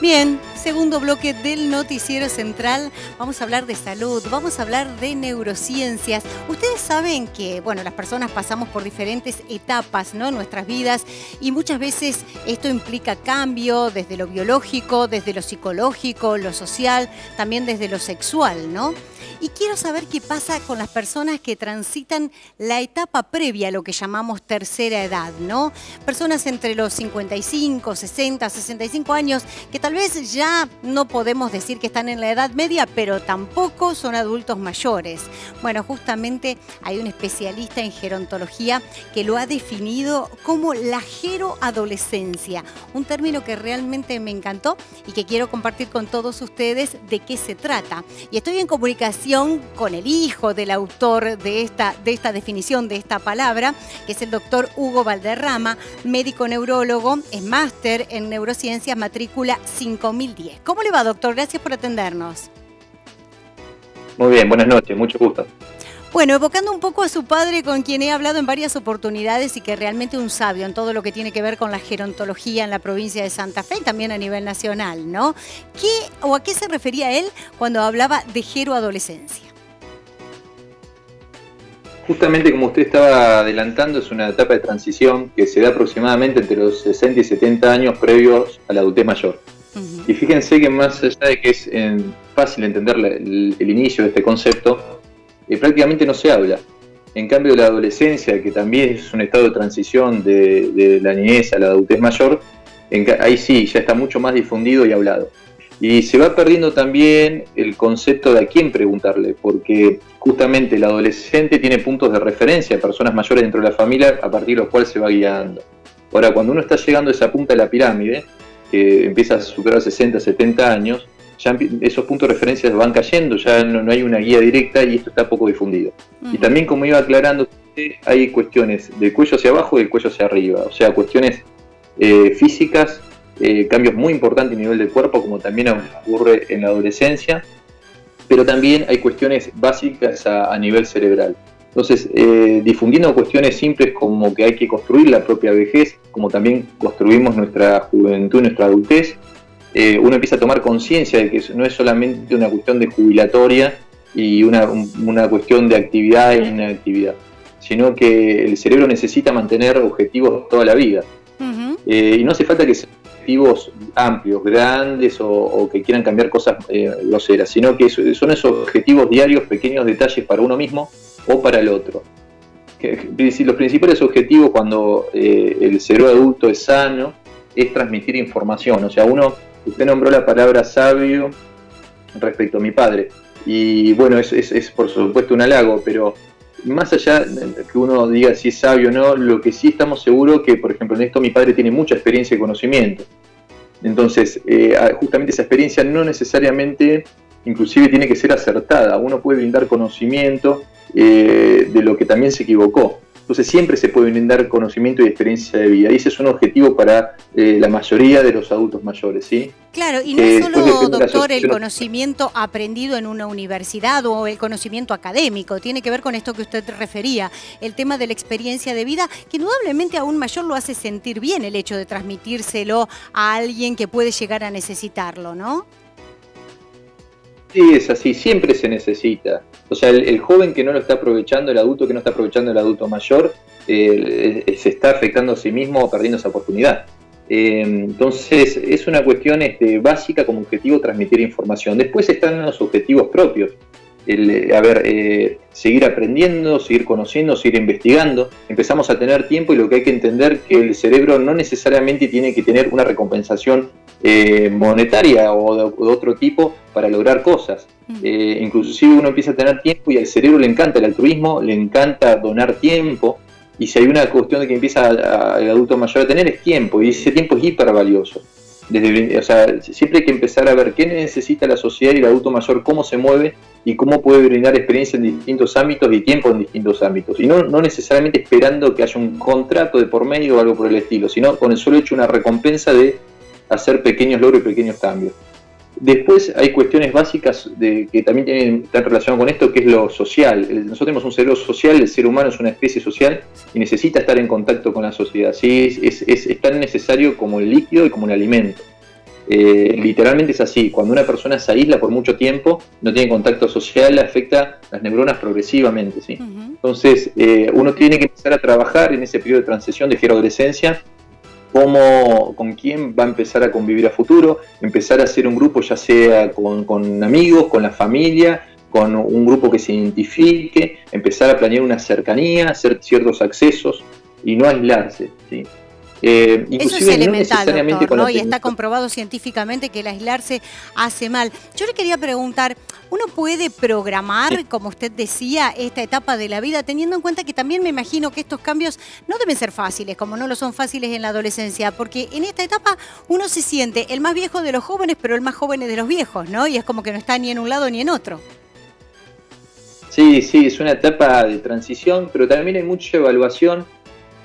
Bien, segundo bloque del noticiero central. Vamos a hablar de salud, vamos a hablar de neurociencias. Ustedes saben que, bueno, las personas pasamos por diferentes etapas, ¿no? En nuestras vidas y muchas veces esto implica cambio desde lo biológico, desde lo psicológico, lo social, también desde lo sexual, ¿no? Y quiero saber qué pasa con las personas que transitan la etapa previa a lo que llamamos tercera edad, ¿no? Personas entre los 55, 60, 65 años que tal vez ya no podemos decir que están en la edad media, pero tampoco son adultos mayores. Bueno, justamente hay un especialista en gerontología que lo ha definido como la geroadolescencia, un término que realmente me encantó y que quiero compartir con todos ustedes de qué se trata. Y estoy en comunicación con el hijo del autor de esta, de esta definición de esta palabra, que es el doctor Hugo Valderrama, médico neurólogo, es máster en neurociencias, matrícula 5010. ¿Cómo le va, doctor? Gracias por atendernos. Muy bien, buenas noches, mucho gusto. Bueno, evocando un poco a su padre con quien he hablado en varias oportunidades y que realmente un sabio en todo lo que tiene que ver con la gerontología en la provincia de Santa Fe y también a nivel nacional, ¿no? ¿Qué o a qué se refería él cuando hablaba de geroadolescencia? Justamente como usted estaba adelantando, es una etapa de transición que se da aproximadamente entre los 60 y 70 años previos a la adultez mayor. Y fíjense que más allá de que es eh, fácil entender el inicio de este concepto, prácticamente no se habla. En cambio, la adolescencia, que también es un estado de transición de, la niñez a la adultez mayor, ahí sí, ya está mucho más difundido y hablado. Y se va perdiendo también el concepto de a quién preguntarle, porque justamente el adolescente tiene puntos de referencia, personas mayores dentro de la familia, a partir de los cuales se va guiando. Ahora, cuando uno está llegando a esa punta de la pirámide, que empieza a superar 60, 70 años, ya esos puntos de referencia van cayendo, ya no, hay una guía directa y esto está poco difundido. Y también, como iba aclarando, hay cuestiones del cuello hacia abajo y del cuello hacia arriba, o sea, cuestiones eh, físicas, eh, cambios muy importantes a nivel del cuerpo, como también ocurre en la adolescencia, pero también hay cuestiones básicas a, nivel cerebral. Entonces, eh, difundiendo cuestiones simples como que hay que construir la propia vejez, como también construimos nuestra juventud, nuestra adultez, eh, uno empieza a tomar conciencia de que no es solamente una cuestión de jubilatoria y una, cuestión de actividad e inactividad, sino que el cerebro necesita mantener objetivos toda la vida. Eh, y no hace falta que sean objetivos amplios, grandes o, que quieran cambiar cosas eh, groseras, sino que son esos objetivos diarios, pequeños detalles para uno mismo o para el otro. los principales objetivos cuando el cerebro adulto es sano es transmitir información, o sea, uno Usted nombró la palabra sabio respecto a mi padre. Y bueno, es, es, por supuesto un halago, pero más allá de que uno diga si es sabio o no, lo que sí estamos seguros que, por ejemplo, en esto mi padre tiene mucha experiencia y conocimiento. Entonces, eh, justamente esa experiencia no necesariamente, inclusive tiene que ser acertada. Uno puede brindar conocimiento eh, de lo que también se equivocó. Entonces siempre se puede brindar conocimiento y experiencia de vida. Y ese es un objetivo para eh, la mayoría de los adultos mayores, ¿sí? Claro, y no es solo, doctor, el conocimiento aprendido en una universidad o el conocimiento académico, tiene que ver con esto que usted refería, el tema de la experiencia de vida, que indudablemente a un mayor lo hace sentir bien el hecho de transmitírselo a alguien que puede llegar a necesitarlo, ¿no? Sí, es así, siempre se necesita. O sea, el, joven que no lo está aprovechando, el adulto que no está aprovechando el adulto mayor, eh, se está afectando a sí mismo o perdiendo esa oportunidad. Eh, entonces, es una cuestión este, básica como objetivo transmitir información. Después están los objetivos propios el, eh, a ver, eh, seguir aprendiendo, seguir conociendo, seguir investigando. Empezamos a tener tiempo y lo que hay que entender que el cerebro no necesariamente tiene que tener una recompensación eh, monetaria o de, otro tipo para lograr cosas. Mm. inclusive uno empieza a tener tiempo y al cerebro le encanta el altruismo, le encanta donar tiempo. Y si hay una cuestión de que empieza el adulto mayor a tener es tiempo, y ese tiempo es hiper valioso. Desde, o sea, siempre hay que empezar a ver qué necesita la sociedad y el adulto mayor, cómo se mueve y cómo puede brindar experiencia en distintos ámbitos y tiempo en distintos ámbitos. Y no, no necesariamente esperando que haya un contrato de por medio o algo por el estilo, sino con el solo hecho una recompensa de hacer pequeños logros y pequeños cambios. Después hay cuestiones básicas de, que también tienen, están relacionadas con esto, que es lo social. nosotros tenemos un cerebro social, el ser humano es una especie social y necesita estar en contacto con la sociedad. ¿sí? Es, es, tan necesario como el líquido y como el alimento. Eh, literalmente es así. Cuando una persona se aísla por mucho tiempo, no tiene contacto social, afecta las neuronas progresivamente. ¿sí? Entonces, eh, uno tiene que empezar a trabajar en ese periodo de transición de adolescencia cómo, con quién va a empezar a convivir a futuro, empezar a hacer un grupo ya sea con, amigos, con la familia, con un grupo que se identifique, empezar a planear una cercanía, hacer ciertos accesos y no aislarse. ¿sí? Eh, Eso es elemental, ¿no? Y está comprobado científicamente que el aislarse hace mal. Yo le quería preguntar, ¿uno puede programar, como usted decía, esta etapa de la vida, teniendo en cuenta que también me imagino que estos cambios no deben ser fáciles, como no lo son fáciles en la adolescencia? Porque en esta etapa uno se siente el más viejo de los jóvenes, pero el más joven de los viejos, ¿no? Y es como que no está ni en un lado ni en otro. Sí, sí, es una etapa de transición, pero también hay mucha evaluación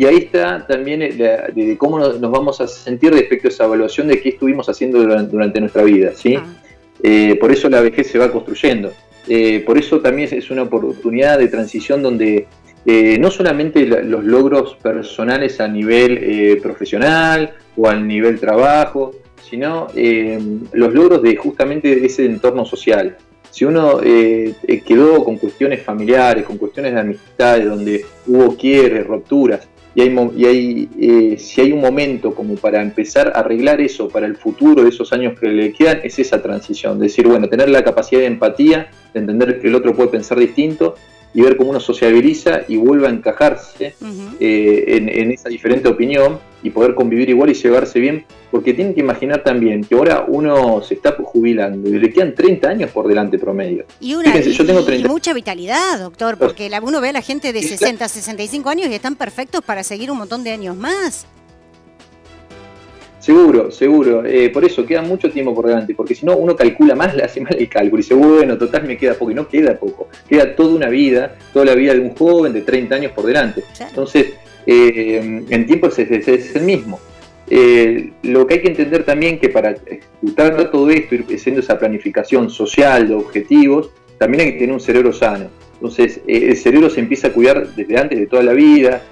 y ahí está también de, cómo nos, vamos a sentir respecto a esa evaluación de qué estuvimos haciendo durante, nuestra vida. ¿sí? Ah. Eh, por eso la vejez se va construyendo. Eh, por eso también es una oportunidad de transición donde eh, no solamente los logros personales a nivel profesional o al nivel trabajo, sino los logros de justamente ese entorno social. Si uno quedó con cuestiones familiares, con cuestiones de amistades, donde hubo quiebres, rupturas, y, hay, y hay, eh, si hay un momento como para empezar a arreglar eso para el futuro de esos años que le quedan, es esa transición, decir, bueno, tener la capacidad de empatía, de entender que el otro puede pensar distinto y ver cómo uno sociabiliza y vuelve a encajarse eh, en, esa diferente opinión y poder convivir igual y llevarse bien, porque tienen que imaginar también que ahora uno se está jubilando y le quedan 30 años por delante promedio. Y, una, yo tengo 30... mucha vitalidad, doctor, porque uno ve a la gente de 60, 65 años y están perfectos para seguir un montón de años más. Seguro, seguro. Eh, por eso queda mucho tiempo por delante, porque si no uno calcula más, le hace mal el cálculo y dice, bueno, total me queda poco. Y no queda poco, queda toda una vida, toda la vida de un joven de 30 años por delante. Entonces, eh, en tiempo es, es, el mismo. Eh, lo que hay que entender también que para ejecutar todo esto, ir haciendo esa planificación social de objetivos, también hay que tener un cerebro sano. Entonces, el cerebro se empieza a cuidar desde antes de toda la vida.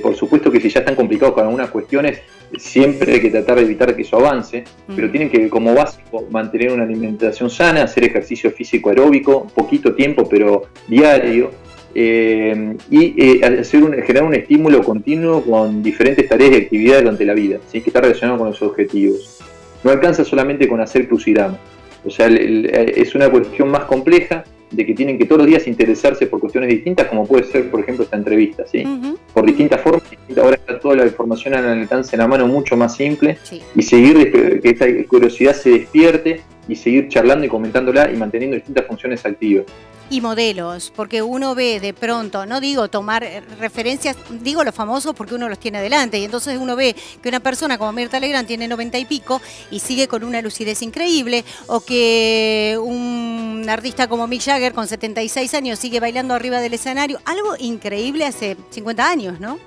por supuesto que si ya están complicados con algunas cuestiones, siempre hay que tratar de evitar que eso avance, pero tienen que como básico mantener una alimentación sana, hacer ejercicio físico aeróbico, poquito tiempo pero diario, eh, y eh, hacer un, generar un estímulo continuo con diferentes tareas y actividades durante la vida, ¿sí? que está relacionado con los objetivos. No alcanza solamente con hacer crucigrama, o sea, es una cuestión más compleja de que tienen que todos los días interesarse por cuestiones distintas, como puede ser, por ejemplo, esta entrevista, ¿sí? Por distintas formas, ahora está toda la información al alcance en la mano mucho más simple y seguir que esta curiosidad se despierte y seguir charlando y comentándola y manteniendo distintas funciones activas y modelos, porque uno ve de pronto, no digo tomar referencias, digo los famosos porque uno los tiene delante, y entonces uno ve que una persona como Mirta Legrand tiene 90 y pico y sigue con una lucidez increíble, o que un artista como Mick Jagger con 76 años sigue bailando arriba del escenario, algo increíble hace 50 años, ¿no?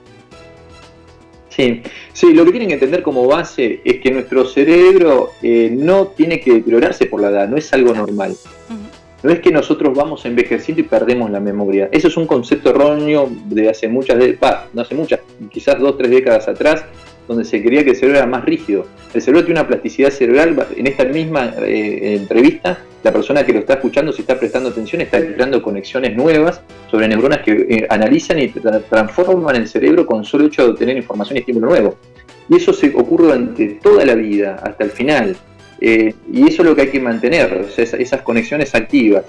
Sí, sí, lo que tienen que entender como base es que nuestro cerebro eh, no tiene que deteriorarse por la edad, no es algo normal. No es que nosotros vamos envejeciendo y perdemos la memoria. Eso es un concepto erróneo de hace muchas, no hace muchas, quizás dos, tres décadas atrás, donde se creía que el cerebro era más rígido. El cerebro tiene una plasticidad cerebral. En esta misma eh, entrevista, la persona que lo está escuchando, si está prestando atención, está creando conexiones nuevas sobre neuronas que eh, analizan y transforman el cerebro con solo hecho de obtener información y estímulo nuevo. Y eso se ocurre durante toda la vida, hasta el final. Eh, y eso es lo que hay que mantener, esas conexiones activas.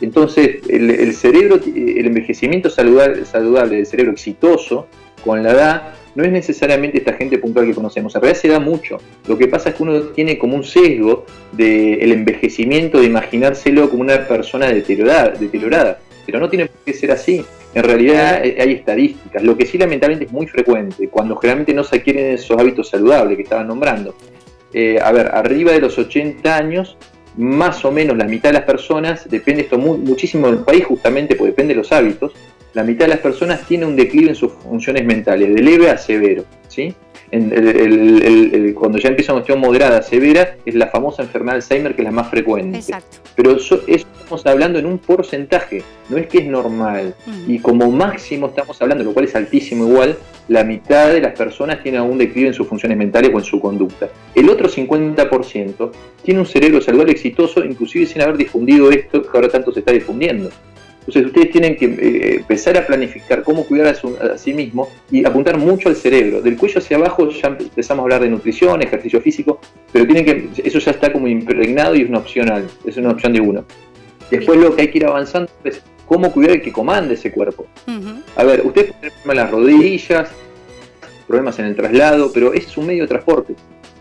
Entonces, el, cerebro, el envejecimiento saludable, saludable del cerebro exitoso con la edad no es necesariamente esta gente puntual que conocemos. En realidad se da mucho. Lo que pasa es que uno tiene como un sesgo del envejecimiento, de imaginárselo como una persona deteriorada, deteriorada. Pero no tiene por qué ser así. En realidad eh, hay estadísticas. Lo que sí lamentablemente es muy frecuente, cuando generalmente no se adquieren esos hábitos saludables que estaban nombrando. Eh, a ver, arriba de los 80 años, más o menos la mitad de las personas, depende esto muchísimo del país justamente, porque depende de los hábitos, la mitad de las personas tiene un declive en sus funciones mentales, de leve a severo, ¿sí? cuando ya empieza una cuestión moderada, severa, es la famosa enfermedad de Alzheimer, que es la más frecuente. Exacto. Pero eso, estamos hablando en un porcentaje, no es que es normal. Mm. Y como máximo estamos hablando, lo cual es altísimo igual, la mitad de las personas tiene algún declive en sus funciones mentales o en su conducta. El otro 50% tiene un cerebro saludable exitoso, inclusive sin haber difundido esto que ahora tanto se está difundiendo. Entonces ustedes tienen que eh, empezar a planificar cómo cuidar a, sí mismo y apuntar mucho al cerebro. Del cuello hacia abajo ya empezamos a hablar de nutrición, ejercicio físico, pero tienen que, eso ya está como impregnado y es una opcional, es una opción de uno. Después lo que hay que ir avanzando es cómo cuidar el que comanda ese cuerpo. A ver, ustedes pueden tener problemas en las rodillas, problemas en el traslado, pero ese es un medio de transporte.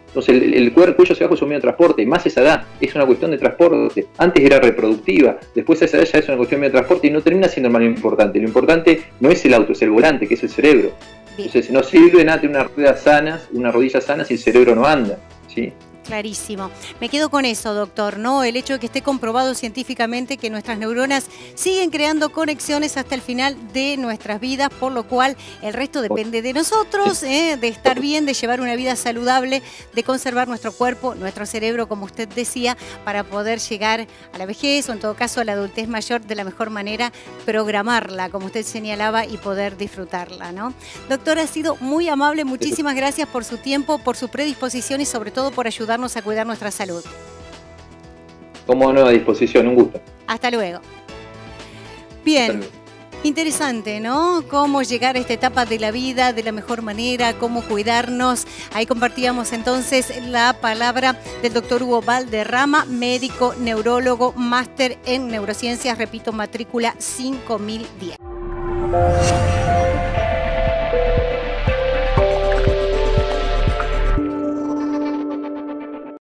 Entonces el, el cuello hacia abajo es un medio de transporte, más esa edad es una cuestión de transporte. Antes era reproductiva, después esa edad ya es una cuestión de transporte y no termina siendo más importante. Lo importante no es el auto, es el volante, que es el cerebro. Entonces no sirve nada tener unas ruedas sanas, una rodilla sana si el cerebro no anda. ¿sí? Clarísimo. Me quedo con eso, doctor, ¿no? El hecho de que esté comprobado científicamente que nuestras neuronas siguen creando conexiones hasta el final de nuestras vidas, por lo cual el resto depende de nosotros, ¿eh? de estar bien, de llevar una vida saludable, de conservar nuestro cuerpo, nuestro cerebro, como usted decía, para poder llegar a la vejez o en todo caso a la adultez mayor de la mejor manera, programarla, como usted señalaba, y poder disfrutarla, ¿no? Doctor, ha sido muy amable, muchísimas gracias por su tiempo, por su predisposición y sobre todo por ayudar a cuidar nuestra salud. Como no, a disposición, un gusto. Hasta luego. Bien. Interesante, ¿no? Cómo llegar a esta etapa de la vida de la mejor manera, cómo cuidarnos. Ahí compartíamos entonces la palabra del doctor Hugo Valderrama, médico, neurólogo, máster en neurociencias, repito, matrícula 5010.